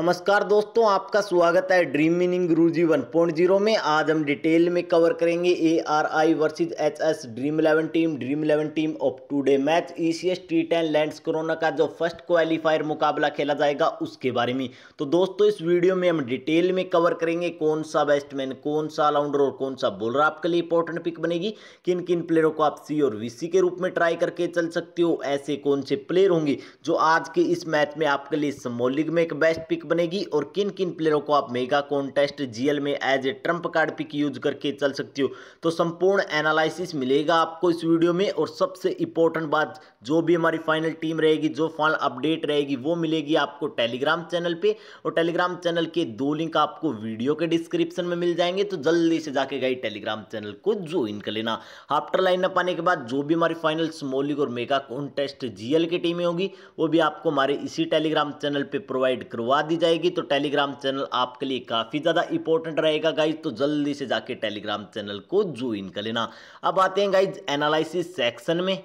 नमस्कार दोस्तों, आपका स्वागत है ड्रीम मीनिंग गुरुजी 1.0 में। आज हम डिटेल में कवर करेंगे A R I versus H S dream eleven team dream eleven team of today match E C S T ten Landskrona का जो फ़र्स्ट क्वालिफायर मुकाबला खेला जाएगा, उसके बारे में। तो दोस्तों, इस वीडियो में हम डिटेल में कवर करेंगे कौन सा बैट्समैन कौन सा ऑलराउंडर और कौन सा बॉलर आपके लिए इंपॉर्टेंट पिक बनेगी। किन किन प्लेयरों को आप सी और वीसी के रूप में ट्राई करके चल सकते हो, ऐसे कौन से प्लेयर होंगे जो आज के इस मैच में आपके लिए स्मॉल में एक बेस्ट पिक बनेगी और किन किन प्लेयरों को आप मेगा कॉन्टेस्ट जीएल में as a trump card pick use करके चल सकती हो। तो संपूर्ण एनालिसिस मिलेगा आपको इस वीडियो में और सबसे इंपॉर्टेंट बात, जो भी हमारी फाइनल टीम रहेगी, जो फाइनल अपडेट रहेगी, वो मिलेगी आपको टेलीग्राम चैनल पे और टेलीग्राम चैनल के दो लिंक आपको वीडियो के डिस्क्रिप्शन में मिल जाएँगे। तो जल्दी से जाके गई टेलीग्राम चैनल को ज्वाइन कर लेना। आफ्टर लाइन अप आने के बाद जो भी हमारी फाइनल स्मॉल और मेगा कॉन्टेस्ट जीएल की टीमें होगी, वो भी आपको हमारे इसी टेलीग्राम चैनल पे प्रोवाइड करवा दी जाएगी तो टेलीग्राम चैनल आपके लिए काफ़ी ज़्यादा इंपॉर्टेंट रहेगा गाइज़ तो जल्दी से जाके टेलीग्राम चैनल को ज्वाइन कर लेना। अब आते हैं गाइज़ एनालिस सेक्शन में।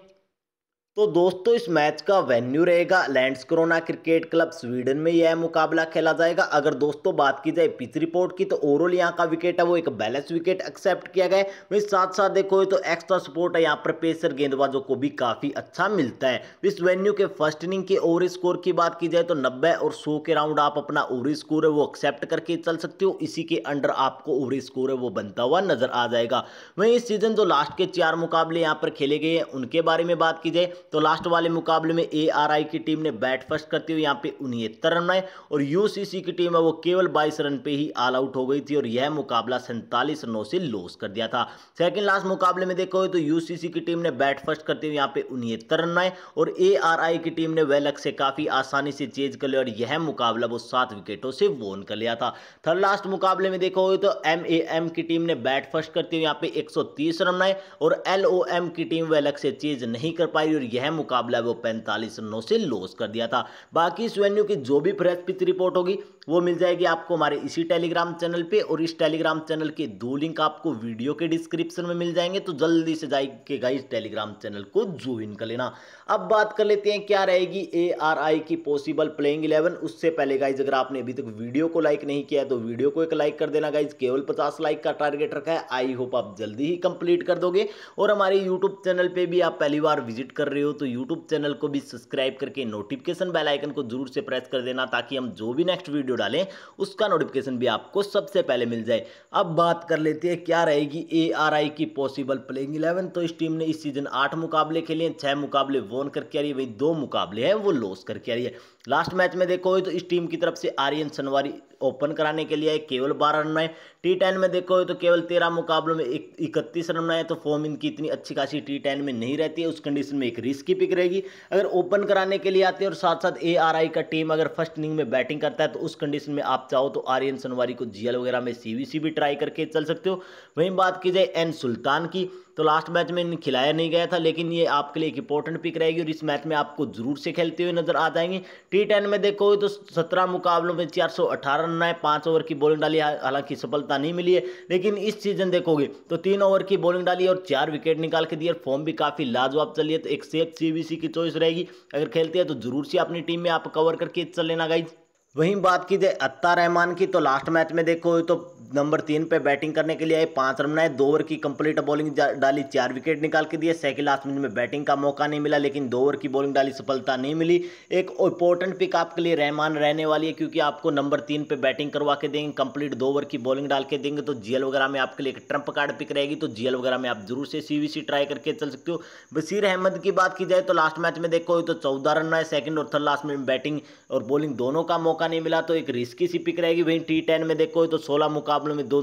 तो दोस्तों, इस मैच का वेन्यू रहेगा Landskrona cricket club. Sweden में यह मुकाबला खेला जाएगा। अगर दोस्तों, बात की जाए पिच रिपोर्ट की तो ओवरऑल यहाँ का विकेट है, वो एक बैलेंस विकेट एक्सेप्ट किया गया है। वही साथ साथ देखो तो एक्स्ट्रा सपोर्ट है, यहाँ पर पेसर गेंदबाजों को भी काफ़ी अच्छा मिलता है। इस वेन्यू के फ़र्स्ट इनिंग के ओवर स्कोर की बात की जाए तो नब्बे और सौ के राउंड आप अपना ओवर स्कोर है, वो एक्सेप्ट करके चल सकते हो। इसी के अंडर आपको ओवर स्कोर है, वो बनता हुआ नज़र आ जाएगा। वहीं इस सीज़न जो लास्ट के चार मुकाबले यहाँ पर खेले गए हैं, उनके बारे में बात की जाए तो लास्ट वाले मुकाबले में ए आर आई की टीम ने बैट फ़र्स्ट करते हुए यहाँ पे उनहत्तर रन बनाए और यूसीसी की टीम है वो केवल बाईस रन पे ही ऑल आउट हो गई थी और यह मुकाबला सैंतालीस रनों से लॉस कर दिया था। सेकंड लास्ट मुकाबले में देखो तो यूसीसी की टीम ने बैट फ़र्स्ट करते हुए यहाँ पे उनहत्तर रन बनाए और ए आर आई की टीम ने वेलक से काफ़ी आसानी से चेज कर लिया और यह मुकाबला वो सात विकेटों से वोन कर लिया था। थर्ड लास्ट मुकाबले में देखो तो एम ए एम की टीम ने बैट फ़र्स्ट करते हुए यहाँ पे 130 रन बनाए और एल ओ एम की टीम वेलक से चेज नहीं कर पाई और यह मुकाबला वो पैंतालीस रनों से लॉस कर दिया था। बाकी इस वेन्यू की जो भी फ्रेश पिच रिपोर्ट होगी वो मिल जाएगी आपको हमारे इसी टेलीग्राम चैनल पे और इस टेलीग्राम चैनल के दो लिंक आपको वीडियो के डिस्क्रिप्शन में मिल जाएँगे तो जल्दी से जाइए गाइस टेलीग्राम चैनल को ज्वाइन कर लेना। अब बात कर लेते हैं क्या रहेगी ए आर आई की पॉसिबल प्लेइंग इलेवन उससे पहले गाइज़ अगर आपने अभी तक वीडियो को लाइक नहीं किया है तो वीडियो को एक लाइक कर देना गाइज़ केवल पचास लाइक का टारगेट रखा है। आई होप आप जल्दी ही कंप्लीट कर दोगे। और हमारे यूट्यूब चैनल पर भी आप पहली बार विज़िट कर रहे हो तो यूट्यूब चैनल को भी सब्सक्राइब करके नोटिफिकेशन बेल आइकन को ज़रूर से प्रेस कर देना, ताकि हम जो भी नेक्स्ट वीडियो वीडियो डालें, उसका नोटिफिकेशन भी आपको सबसे पहले मिल जाए। अब बात कर लेते हैं, क्या रहेगी एआरआई की पॉसिबल प्लेइंग इलेवन तो इस टीम ने इस सीज़न आठ मुकाबले खेले छह मुकाबले वोन करके आ रही है, वही दो मुकाबले हैं, वो लॉस करके आ रही है। लास्ट मैच में देखो तो इस टीम की तरफ़ से आर्यन सनवारी ओपन कराने के लिए केवल बारह रन बनाए टी टेन में देखो तो केवल तेरह मुकाबलों में इकतीस रन बनाए तो फॉर्म इनकी इतनी अच्छी खासी टी टेन में नहीं रहती है, उस कंडीशन में एक रिस्क पिक रहेगी। अगर ओपन कराने के लिए आते हैं और साथ साथ ए आर आई का टीम अगर फ़र्स्ट इनिंग में बैटिंग करता है तो उस कंडीशन में आप चाहो तो आर्यन सनवारी को जीएल वगैरह में सीवीसी भी ट्राई करके चल सकते हो। वहीं बात की जाए एन सुल्तान की तो लास्ट मैच में इन्हें खिलाया नहीं गया था, लेकिन ये आपके लिए एक इंपॉर्टेंट पिक रहेगी और इस मैच में आपको ज़रूर से खेलते हुए नज़र आ जाएँगे। टी टेन में देखो तो सत्रह मुकाबलों में चार सौ अठारह रन आए, पाँच ओवर की बॉलिंग डाली हालाँकि सफलता नहीं मिली है, लेकिन इस सीज़न देखोगे तो तीन ओवर की बॉलिंग डाली और चार विकेट निकाल के दिए फॉर्म भी काफ़ी लाजवाब चली है तो एक सेफ़ सीबीसी की चॉइस रहेगी। अगर खेलते हैं तो ज़रूर से अपनी टीम में आप कवर करके चल लेना गाइज़ वहीं बात की जाए अत्ता रहमान की तो लास्ट मैच में देखो तो नंबर तीन पे बैटिंग करने के लिए आए पाँच रन बनाए, दो ओवर की कंप्लीट बॉलिंग डाली, चार विकेट निकाल के दिए। सेकंड लास्ट मिनट में बैटिंग का मौका नहीं मिला, लेकिन दो ओवर की बॉलिंग डाली, सफलता नहीं मिली। एक इंपॉर्टेंट पिक आपके लिए रहमान रहने वाली है, क्योंकि आपको नंबर तीन पे बैटिंग करवा के देंगे, कंप्लीट दो ओवर की बॉलिंग डाल के देंगे तो जीएल वगैरह में आपके लिए एक ट्रंप कार्ड पिक रहेगी तो जीएल वगैरह में आप ज़रूर से सीवीसी ट्राई करके चल सकते हो। बसीर अहमद की बात की जाए तो लास्ट मैच में देखो तो चौदह रन आए सेकंड और थर्ड लास्ट में बैटिंग और बॉलिंग दोनों का मौका नहीं मिला तो एक रिस्की सी पिक रहेगी। वहीं टी में देखो तो सोलह मुकाबलों में दो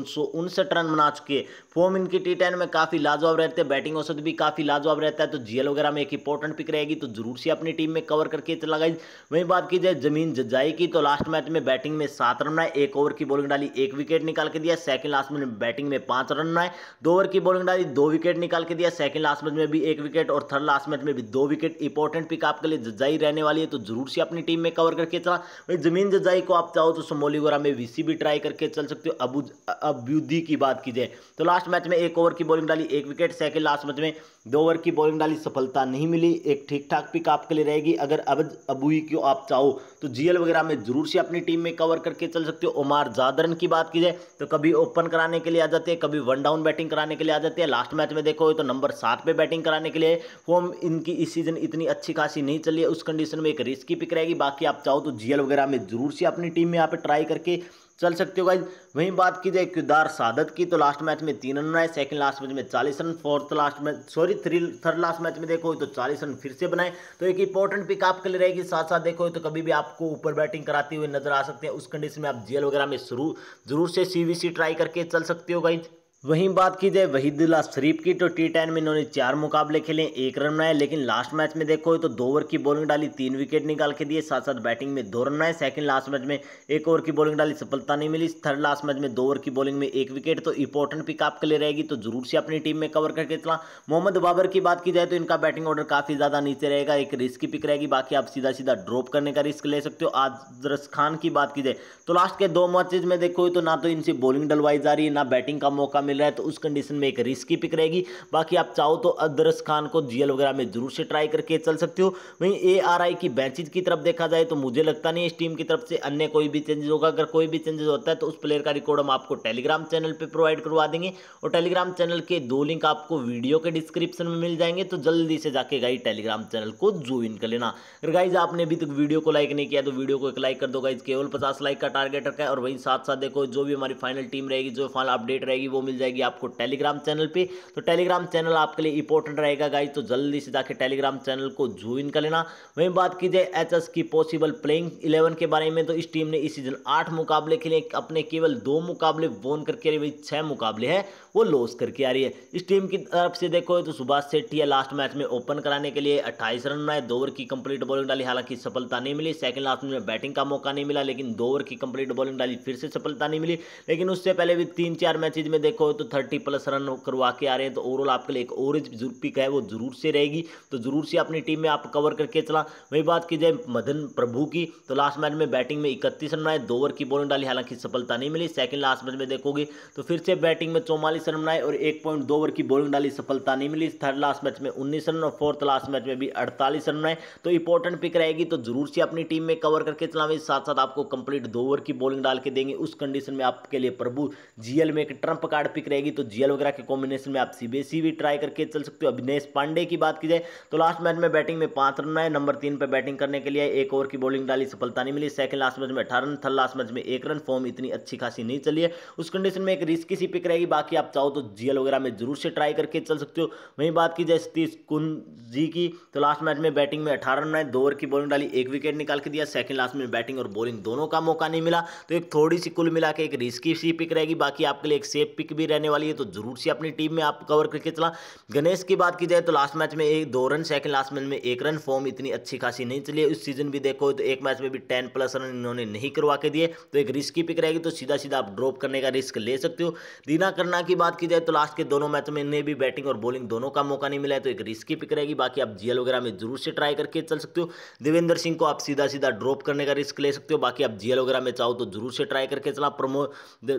रन बना चुके फॉर्म इनकी टी टेन में काफ़ी लाजवाब रहते हैं। बैटिंग औसत भी काफ़ी लाजवाब रहता है। तो जीएल वगैरह में एक इंपॉर्टेंट पिक रहेगी। तो ज़रूर से अपनी टीम में कवर करके चला गई वहीं बात की जाए ज़मीन जजाई की तो लास्ट मैच में बैटिंग में सात रन बनाए एक ओवर की बॉलिंग डाली, एक विकेट निकाल के दिया। सेकंड लास्ट में बैटिंग में पाँच रन बनाए दो ओवर की बॉलिंग डाली, दो विकेट निकाल के दिया। सेकंड लास्ट मैच में भी एक विकेट और थर्ड लास्ट मैच में भी दो विकेट इंपॉर्टेंट पिक आपके लिए जजाई रहने वाली है। तो ज़रूर से अपनी टीम में कवर करके चला। वही ज़मीन जजाई को आप चाहो तो समोली वगैरह में वीसी ट्राई करके चल सकते हो। अबू अभ्युद्धि की बात की जाए तो लास्ट मैच में एक ओवर की बॉलिंग डाली, एक विकेट सेकंड लास्ट मैच में दो ओवर की बॉलिंग डाली, सफलता नहीं मिली, एक ठीक ठाक पिक आपके लिए रहेगी, अगर अब अबुई को आप चाहो तो जीएल वगैरह में ज़रूर से अपनी टीम में कवर करके चल सकते हो। ओमार जादरन की बात की जाए तो कभी ओपन कराने के लिए आ जाते हैं, कभी वन डाउन बैटिंग कराने के लिए आ जाते हैं। लास्ट मैच में देखो तो नंबर सात पे बैटिंग कराने के लिए फॉर्म इनकी इस सीज़न इतनी अच्छी खासी नहीं चली है, उस कंडीशन में एक रिस्क पिक रहेगी। बाकी आप चाहो तो जीएल वगैरह में ज़रूर से अपनी टीम में यहाँ पे ट्राई करके चल सकते हो गाइज़ वहीं बात की जाए किरदार सादत की तो लास्ट मैच में तीन रन बनाए सेकंड लास्ट मैच में चालीस run fourth last match sorry three third last match में देखो तो चालीस रन फिर से बनाए। तो एक इंपॉर्टेंट पिक आपके लिए रहेगी, साथ साथ देखो तो कभी भी आपको ऊपर बैटिंग कराते हुए नज़र आ सकते हैं। उस कंडीशन में आप जेल वगैरह में शुरू, ज़रूर से सीवीसी ट्राई करके चल सकते हो गाइज़ वहीं बात की जाए वहीदुल्ला शरीफ की तो टी टेन में इन्होंने चार मुकाबले खेले, एक रन बनाए, लेकिन लास्ट मैच में देखो तो दो ओवर की बॉलिंग डाली, तीन विकेट निकाल के दिए साथ साथ बैटिंग में दो रन बनाए सेकंड लास्ट मैच में एक ओवर की बॉलिंग डाली, सफलता नहीं मिली थर्ड लास्ट मैच में दो ओवर की बॉलिंग में एक विकेट तो इंपॉर्टेंट पिक आपके लिए रहेगी तो ज़रूर से अपनी टीम में कवर करके चला। मोहम्मद बाबर की बात की जाए तो इनका बैटिंग ऑर्डर काफ़ी ज़्यादा नीचे रहेगा, एक रिस्क पिक रहेगी, बाकी आप सीधा सीधा ड्रॉप करने का रिस्क ले सकते हो। आदरस खान की बात की जाए तो लास्ट के दो मैचेज में देखो तो ना तो इनसे बॉलिंग डलवाई जा रही है, ना बैटिंग का मौका मिल रहा है तो उस कंडीशन में एक रिस्क पिक रहेगी। बाकी आप चाहो तो अदरस खान को जीएल वगैरह में ज़रूर से ट्राई करके चल सकते हो। वहीं एआरआई की बेंचेज की तरफ़ देखा जाए तो मुझे लगता नहीं इस टीम की तरफ़ से अन्य कोई भी चेंजेस होगा। अगर कोई भी चेंजेस होता है तो उस प्लेयर का रिकॉर्ड हम आपको टेलीग्राम चैनल पर प्रोवाइड करवा देंगे। और टेलीग्राम चैनल के दो लिंक आपको वीडियो के डिस्क्रिप्शन में मिल जाएँगे तो जल्दी से जाके गाई टेलीग्राम चैनल को ज्वाइन कर लेना। अगर गाइज़ आपने अभी तक वीडियो को लाइक नहीं किया तो वीडियो को एक लाइक कर दो गाइज़ केवल पचास लाइक का टारगेट रखा है और वहीं साथ साथ देखो, जो भी हमारी फाइनल टीम रहेगी, जो फाइनल अपडेट रहेगी, वो मिल जाएगी आपको टेलीग्राम चैनल पे। तो टेलीग्राम चैनल आपके लिए इंपॉर्टेंट रहेगा गाइज़ तो जल्दी से जाके टेलीग्राम चैनल को ज्वाइन कर लेना। वहीं बात की जाए एच की पॉसिबल प्लेइंग इलेवन के बारे में तो इस टीम ने इस सीज़न आठ मुकाबले खेले। अपने केवल दो मुकाबले बोन करके छह मुकाबले है। वो लॉस करके आ रही है। इस टीम की तरफ़ से देखो तो सुभाष सेट्टी है लास्ट मैच में ओपन कराने के लिए। अट्ठाईस रन बनाए दो ओवर की कंप्लीट बॉलिंग डाली। हालाँकि सफलता नहीं मिली। सेकंड लास्ट में बैटिंग का मौका नहीं मिला, लेकिन दो ओवर की कंप्लीट बॉलिंग डाली, फिर से सफलता नहीं मिली। लेकिन उससे पहले भी तीन चार मैचेज में देखो तो थर्टी प्लस रन करवा के आ रहे हैं। तो ओवरऑल आपके लिए एक ओवरेज पिक है, वो ज़रूर से रहेगी। तो ज़रूर से अपनी टीम में आप कवर करके चला। वही बात की जाए मदन प्रभु की तो लास्ट मैच में बैटिंग में इकतीस रन बनाए दो ओवर की बॉलिंग डाली। हालाँकि सफलता नहीं मिली। सेकंड लास्ट मैच में देखोगे तो फिर से बैटिंग में चौवालीस रन बनाए और एक पॉइंट दो ओवर की बॉलिंग डाली, सफलता नहीं मिली। थर्ड लास्ट मैच में उन्नीस रन और फोर्थ लास्ट मैच में भी अड़तालीस रन बनाए। तो इंपॉर्टेंट पिक रहेगी तो ज़रूर से अपनी टीम में कवर करके चलावे। साथ साथ आपको कंप्लीट दो ओवर की बॉलिंग डाल के देंगे। उस कंडीशन में आपके लिए प्रभु जीएल में एक ट्रंप कार्ड पिक रहेगी। तो जीएल वगैरह के कॉम्बिनेशन में आप सीबीएसई भी ट्राई करके चल सकते हो। अभिनेश पांडे की बात की जाए तो लास्ट मैच में बैटिंग में पाँच रन आए नंबर तीन पर बैटिंग करने के लिए एक ओवर की बॉलिंग डाली, सफलता नहीं मिली। सेकंड लास्ट मैच में अठारह रन थर्ड लास्ट मैच में एक रन। फॉर्म इतनी अच्छी खासी नहीं चली है। उस कंडीशन में एक रिस्की सी पिक रहेगी। बाकी आप चाहो तो जीएल वगैरह में ज़रूर से ट्राई करके चल सकते हो। वहीं बात की जाए सतीश कुंद जी की तो लास्ट मैच में बैटिंग में अठारह रन आए, दो ओवर की बॉलिंग डाली, एक विकेट निकाल के दिया सेकंड लास्ट में बैटिंग और बॉलिंग दोनों का मौका नहीं मिला। तो एक थोड़ी सी कुल मिला के एक रिस्की सी पिक रहेगी, बाकी आपके लिए एक सेफ़ पिक भी रहने वाली है तो ज़रूर से अपनी टीम में आप कवर करके चला। गणेश की बात की जाए तो लास्ट मैच में एक, दो रन सेकंड लास्ट मैच में एक रन फॉर्म इतनी अच्छी खासी नहीं चली उस सीज़न भी देखो तो एक मैच में भी टेन प्लस रन इन्होंने नहीं करवा के दिए तो एक रिस्की पिक रहेगी तो सीधा सीधा आप ड्रॉप करने का रिस्क ले सकते हो। दीना करना की बात की जाए तो लास्ट के दोनों मैच में इन्हें भी बैटिंग और बॉलिंग दोनों का मौका नहीं मिला है तो एक रिस्की पिक रहेगी। बाकी आप जीएल वगैरह में ज़रूर से ट्राई करके चल सकते हो। देवेंद्र सिंह को आप सीधा सीधा ड्रॉप करने का रिस्क ले सकते हो। बाकी आप जीएल वगैरह में चाहो तो ज़रूर से ट्राई करके चला। प्रमोद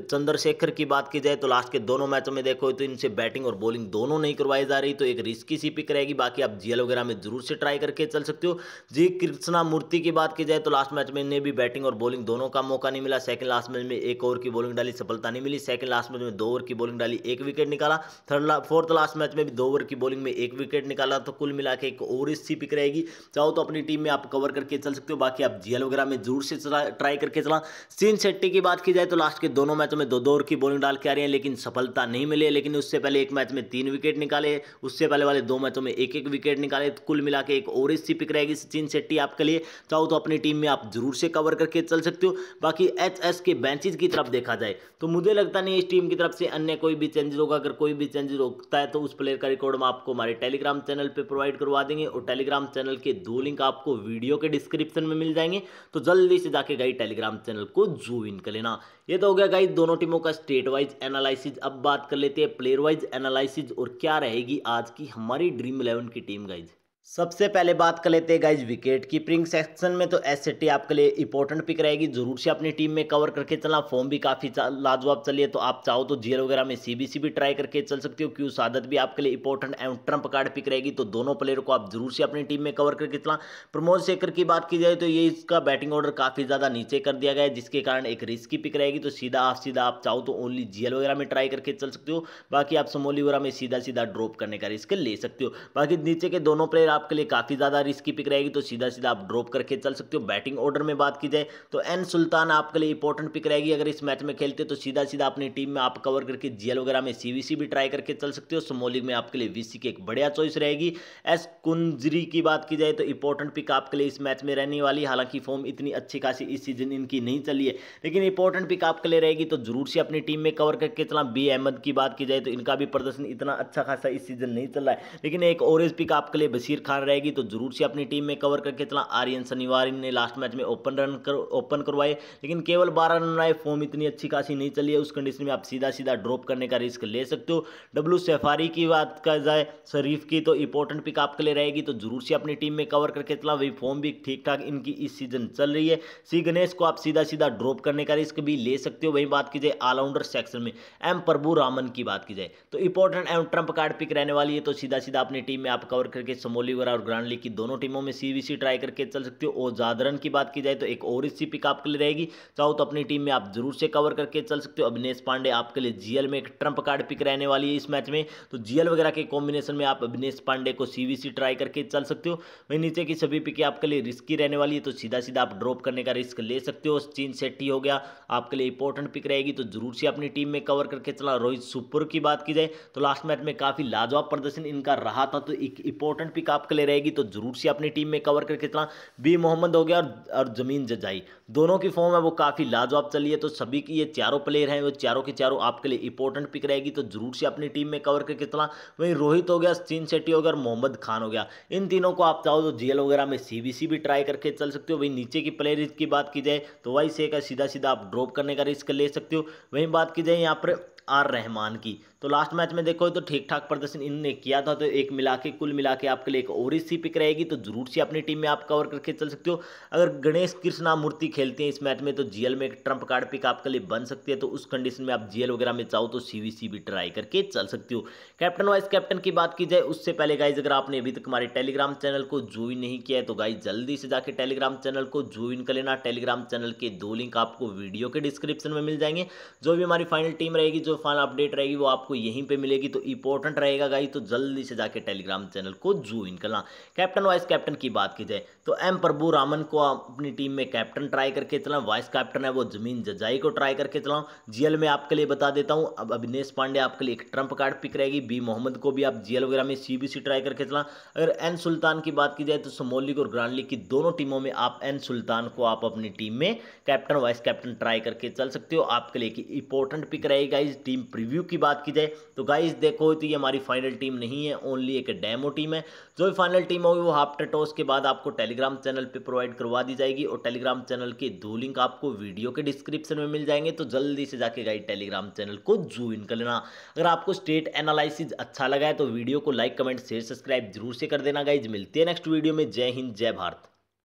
चंद्रशेखर की बात की जाए तो लास्ट के दोनों मैचों में देखो तो इनसे बैटिंग और बॉलिंग दोनों नहीं करवाई जा रही तो एक रिस्की सी पिक रहेगी। बाकी आप जीएल वगैरह में ज़रूर से ट्राई करके चल सकते हो। जी कृष्णा मूर्ति की बात की जाए तो लास्ट मैच में इन्हें भी बैटिंग और बॉलिंग दोनों का मौका नहीं मिला। सेकंड लास्ट मैच में एक ओवर की बॉलिंग डाली, सफलता नहीं मिली। सेकंड लास्ट मैच में दो ओवर की बॉलिंग डाली। एक विकेट निकाला। थर्ड फोर्थ लास्ट मैच में भी दो ओवर की बॉलिंग में एक विकेट निकाला तो कुल मिला एक ओवर सी पिक रहेगी। चाहो तो अपनी टीम में आप कवर करके चल सकते हो, बाकी आप जीएल वगैरह में ज़रूर से ट्राई करके चला। सीन शेट्टी की बात की जाए तो लास्ट के दोनों मैचों में दो दो ओवर की बॉलिंग डाल के आ रही है, लेकिन सफलता नहीं मिली लेकिन उससे पहले एक मैच में तीन विकेट निकाले, उससे पहले वाले दो मैचों में एक एक विकेट निकाले तो कुल मिला एक ओवर सी पिक रहेगी सचिन शेट्टी आपके लिए। चाहो तो अपनी टीम में आप ज़रूर से कवर करके चल सकते हो। बाकी एच एस के बेंचेज की तरफ़ देखा जाए तो मुझे लगता नहीं इस टीम की तरफ़ से अन्य कोई भी चेंजेस होगा, अगर कोई भी चेंजेस होता है तो उस प्लेयर का रिकॉर्ड हम आपको हमारे टेलीग्राम चैनल पर प्रोवाइड करवा देंगे और टेलीग्राम चैनल के दो लिंक आपको वीडियो के डिस्क्रिप्शन में मिल जाएँगे। तो जल्दी से जाके गई टेलीग्राम चैनल को ज्वाइन कर लेना। ये तो हो गया गाई दोनों टीमों का स्टेट वाइज एनालिसिस अब बात कर लेते हैं प्लेयर वाइज एनालिसिस और क्या रहेगी आज की हमारी ड्रीम इलेवन की टीम गाइज़ सबसे पहले बात कर लेते हैं गाइज़ विकेट कीपिंग सेक्शन में तो एस आपके लिए इंपॉर्टेंट पिक रहेगी। ज़रूर से अपनी टीम में कवर करके चलना। फॉर्म भी काफ़ी लाजवाब चलिए तो आप चाहो तो जीएल वगैरह में सीबीसी भी ट्राई करके चल सकते हो। क्यों सादत भी आपके लिए इंपॉर्टेंट एवं ट्रंप कार्ड पिक रहेगी तो दोनों प्लेयर को आप ज़रूर से अपनी टीम में कवर करके चलना। प्रमोद शेखर की बात की जाए तो ये इसका बैटिंग ऑर्डर काफ़ी ज़्यादा नीचे कर दिया गया है, जिसके कारण एक रिस्क की पिक रहेगी। तो सीधा आप सीधा आप चाहो तो ओनली जीएल वगैरह में ट्राई करके चल सकते हो। बाकी आप समोली वगैरह में सीधा सीधा ड्रॉप करने का रिस्क ले सकते हो। बाकी नीचे के दोनों प्लेयर आपके लिए काफ़ी ज़्यादा रिस्की पिक रहेगी तो सीधा सीधा आप ड्रॉप करके चल सकते हो। बैटिंग ऑर्डर में बात की जाए तो एन सुल्तान आपके लिए इंपॉर्टेंट पिक रहेगी। अगर इस मैच में खेलते तो सीधा सीधा अपनी टीम में आप कवर करके जीएल वगैरह में सीवीसी भी ट्राई करके चल सकते हो। स्मॉलिंग में आपके लिए वीसी की एक बढ़िया चॉइस रहेगी। एस कुंजरी की बात की जाए तो इंपॉर्टेंट पिक आपके लिए इस मैच में रहने वाली हालाँकि फॉर्म इतनी अच्छी खासी इस सीज़न इनकी नहीं चली है, लेकिन इंपॉर्टेंट पिक आपके लिए रहेगी तो ज़रूर से अपनी टीम में कवर करके चला बी अहमद की बात की जाए तो इनका भी प्रदर्शन इतना अच्छा खासा इस सीज़न नहीं चल रहा है। लेकिन एक ओरेज पिक आपके लिए बशीर खान रहेगी तो ज़रूर से अपनी टीम में कवर करके चला। आर्यन शनिवार ने लास्ट मैच में ओपन रन कर ओपन करवाए, लेकिन केवल बारह रन आए फॉर्म इतनी अच्छी खासी नहीं चली है। उस कंडीशन में आप सीधा सीधा ड्रॉप करने का रिस्क ले सकते हो। डब्ल्यू सफारी की बात कर जाए, शरीफ की तो इंपॉर्टेंट पिक आपके लिए रहेगी तो ज़रूर से अपनी टीम में कवर करके चला। वही फॉर्म भी ठीक ठाक इनकी इस सीज़न चल रही है। सी गणेश को आप सीधा सीधा ड्रॉप करने का रिस्क भी ले सकते हो। वही बात की जाए ऑलराउंडर सेक्शन में। एम प्रभु रामन की बात की जाए तो important M trump card pick रहने वाली है तो सीधा सीधा अपनी टीम में आप कवर करके समोली वगैरह और ग्रांड लीग की दोनों टीमों में सीवीसी ट्राई करके चल सकते हो। और जादरन की बात की जाए तो एक और इसी पिक आपके लिए रहेगी। चाहो तो अपनी टीम में आप ज़रूर से कवर करके चल सकते हो। अभिनेश पांडे आपके लिए जीएल में एक ट्रंप कार्ड पिक रहने वाली है इस मैच में। तो जीएल वगैरह के कॉम्बिनेशन में आप अभिनेश पांडे को सीवीसी ट्राई करके चल सकते हो। वही नीचे की सभी पिकें आपके लिए रिस्की रहने वाली है तो सीधा सीधा आप ड्रॉप करने का रिस्क ले सकते हो। चीन सेट्टी हो गया, आपके लिए इंपॉर्टेंट पिक रहेगी। तो ज़रूर से अपनी टीम में कवर करके चला। रोहित सुपुर की बात की जाए तो लास्ट मैच में काफ़ी लाजवाब प्रदर्शन इनका रहा था। तो एक इंपॉर्टेंट पिक आपके लिए रहेगी तो ज़रूर से अपनी टीम में कवर करके चला बी मोहम्मद हो गया और, और ज़मीन जजाई। दोनों की फॉर्म है वो काफ़ी लाजवाब चली है तो सभी की ये चारों प्लेयर हैं वो चारों के चारों आपके लिए इंपॉर्टेंट पिक रहेगी तो ज़रूर से अपनी टीम में कवर करके चला वहीं रोहित हो गया सचिन शेट्टी हो गया और मोहम्मद खान हो गया। इन तीनों को आप चाहो तो जीएल वगैरह में सीबीसी भी ट्राई करके चल सकते हो। वहीं नीचे की प्लेयर की बात की जाए तो वही से सीधा सीधा आप ड्रॉप करने का रिस्क ले सकते हो। वहीं बात की जाए यहाँ पर आर रहमान की तो लास्ट मैच में देखो तो ठीक ठाक प्रदर्शन इन्होंने किया था तो एक मिला के कुल मिला के आपके लिए एक और सी पिक रहेगी तो ज़रूर से अपनी टीम में आप कवर करके चल सकते हो। अगर गणेश कृष्णा मूर्ति खेलते हैं इस मैच में तो जीएल में एक ट्रंप कार्ड पिक आपके लिए बन सकती है तो उस कंडीशन में आप जीएल वगैरह में चाहो तो सीवीसी भी ट्राई करके चल सकते हो। कैप्टन वाइस कैप्टन की बात की जाए, उससे पहले गाइज़ अगर आपने अभी तक हमारे टेलीग्राम चैनल को ज्वाइन नहीं किया है तो गाइज़ जल्दी से जाकर टेलीग्राम चैनल को ज्वाइन कर लेना। टेलीग्राम चैनल के दो लिंक आपको वीडियो के डिस्क्रिप्शन में मिल जाएँगे। जो भी हमारी फाइनल टीम रहेगी, जो फाइनल अपडेट रहेगी, वो आपको यहीं पे मिलेगी। तो इंपॉर्टेंट रहेगा गाई तो जल्दी से जाके टेलीग्राम चैनल को ज्वाइन करना। कैप्टन वाइस कैप्टन की बात की जाए तो एम प्रभु रामन को अपनी टीम में कैप्टन ट्राई करके चला वाइस कैप्टन है वो ज़मीन जजाई को ट्राई करके चलाऊँ जीएल में आपके लिए बता देता हूँ, अब अभिनेश पांडे आपके लिए एक ट्रंप कार्ड पिक रहेगी। बी मोहम्मद को भी आप जीएल वगैरह में सी ट्राई करके चला अगर एन सुल्तान की बात की जाए तो समोल और ग्रांड लीग की दोनों टीमों में आप एन सुल्तान को आप अपनी टीम में कैप्टन वाइस कैप्टन ट्राई करके चल सकते हो। आपके लिए इंपॉर्टेंट पिक रहेगा इस टीम प्रीव्यू की बात की जाए तो गाइज़ देखो तो ये हमारी फाइनल टीम नहीं है ओनली एक डेमो टीम है। जो भी फाइनल टीम होगी, वो हाफ़ टॉस के बाद आपको टेलीग्राम चैनल पे प्रोवाइड करवा दी जाएगी और टेलीग्राम चैनल के दो लिंक आपको वीडियो के डिस्क्रिप्शन में मिल जाएँगे। तो जल्दी से जाके गाइड टेलीग्राम चैनल को ज्वाइन कर लेना। अगर आपको स्टेट एनालिसिस अच्छा लगा है तो वीडियो को लाइक कमेंट शेयर सब्सक्राइब ज़रूर से कर देना गाइज़ मिलती है नेक्स्ट वीडियो में। जय हिंद, जय भारत।